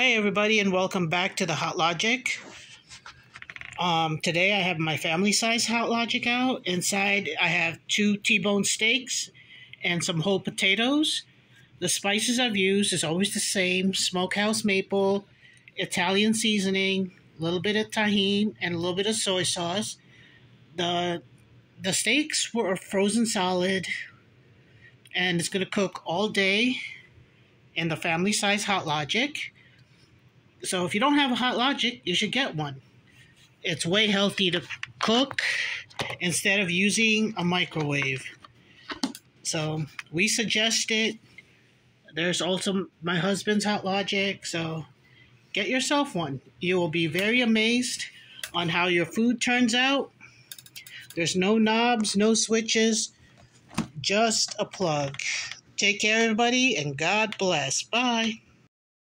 Hey everybody and welcome back to the Hot Logic. Um, today I have my family size Hot Logic out. Inside I have two T-bone steaks and some whole potatoes. The spices I've used is always the same. Smokehouse maple, Italian seasoning, a little bit of Tajín, and a little bit of soy sauce. The, the steaks were frozen solid and it's going to cook all day in the family size Hot Logic. So if you don't have a Hot Logic, you should get one. It's way healthy to cook instead of using a microwave. So we suggest it. There's also my husband's Hot Logic, so get yourself one. You will be very amazed on how your food turns out. There's no knobs, no switches, just a plug. Take care, everybody, and God bless. Bye.